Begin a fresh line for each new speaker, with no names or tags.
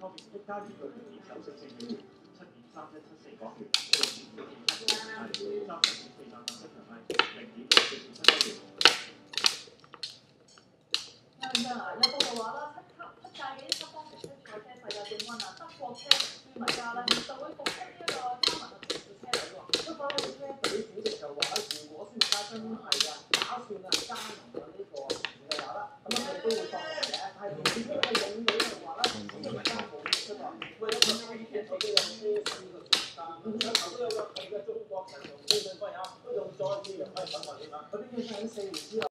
加熱個電子手息聲嘅七點三一七四港元，六點七七係三十點四三三七強係零點四四七港元。
有報道話啦，七級七屆嘅七方程式賽車世界冠軍啊，德國車舒米加咧就會復出呢一個加盟嘅城市車隊喎。
不過咧，車隊主席就話，如果舒米加真係啊打算啊加我哋頭都有咩事？但係頭都有個佢嘅中國人，用資訊科技，都仲再次用翻品牌電話。嗰啲要等四年之後。